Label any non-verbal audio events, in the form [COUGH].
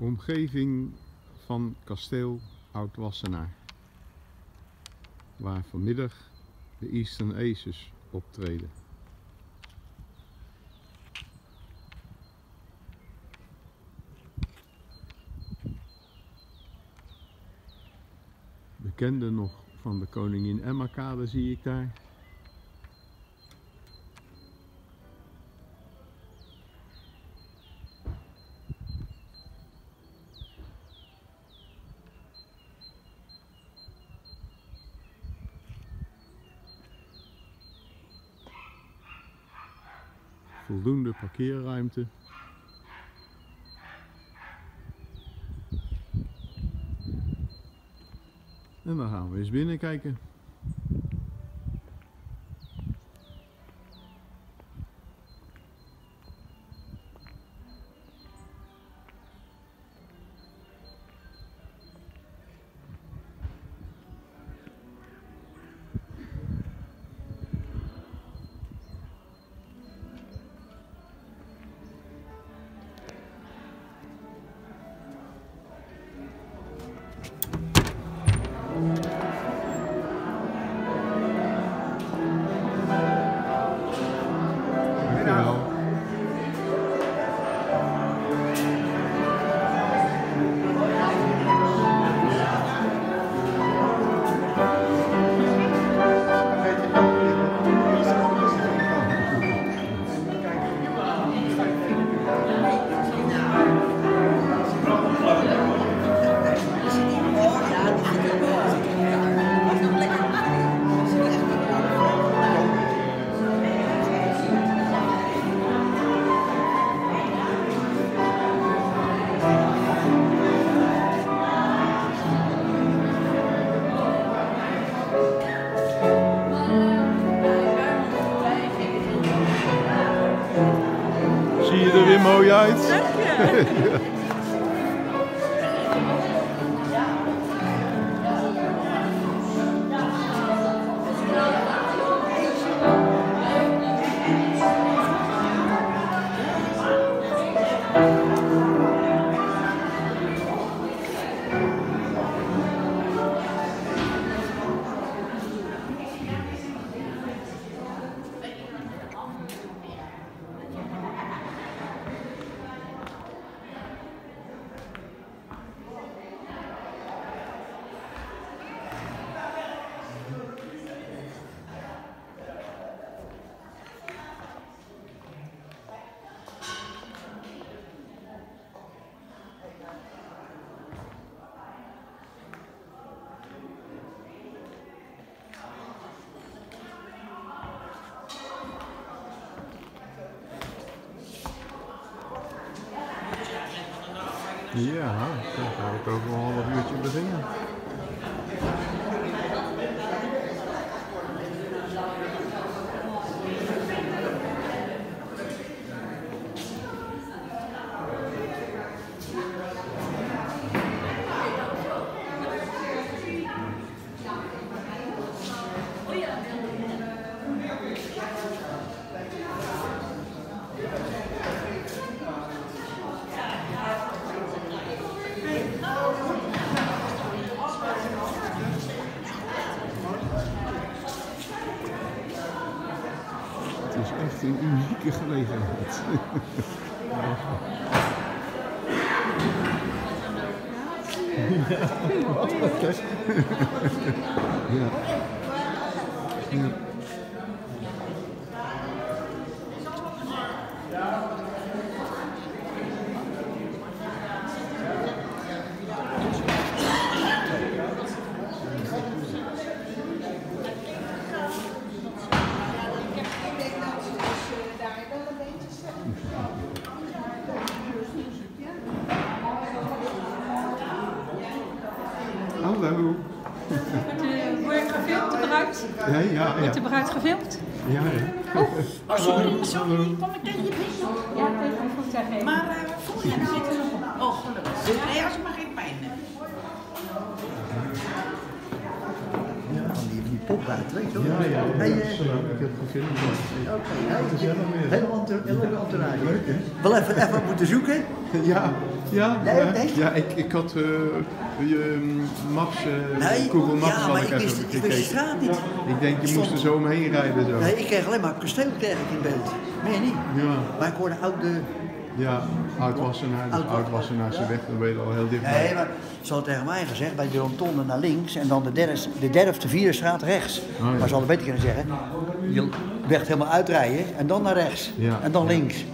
Omgeving van kasteel Oud-Wassenaar. Waar vanmiddag de Eastern Aces optreden. Bekende nog van de Koningin Emma-kade zie ik daar. Voldoende parkeerruimte. En dan gaan we eens binnen kijken. Er weer Ja, dan ga ik over een half uurtje beginnen. Is echt een unieke gelegenheid. Ja. [LAUGHS] Ja. Hallo. Word ik gefilmd, de bruid? Ja, ja, ja. Wordt de bruid gefilmd? Ja, hè. Oh, sorry, sorry, kom ik tegen je op? Ja, tegen mijn voet zeggen. Maar uh, voel je, op. Oh, gelukkig. Nee, als je maar popbuiten, weet je wel. Ja, ja, ja, eh, zo, ik heb gefilmd. Oké, hey, Gezellig weer. Hele entour- hele entourage. Leuk, hè? Wel even, even moeten zoeken. [LAUGHS] Ja, ja, ja, ik, ik had eh, je Maps, eh, Nee, Google Maps ja, maar ik ik wist, ik wist de straat niet. Ik denk, je moest er zo omheen rijden zo. Nee, ik kreeg alleen maar kasteel kreeg ik in beeld. Meer niet. Ja, Maar ik hoorde oude... ja, Oud-Wassenaar, dus Oud- Oud-Wassenaarse weg, dan ben je al heel dichtbij. Nee, maar ze hadden tegen mij gezegd, bij de rotonde naar links en dan de derde, de derde of de vierde straat rechts. ja. Maar ze hadden beter kunnen zeggen, je weg helemaal uitrijden en dan naar rechts. En dan links.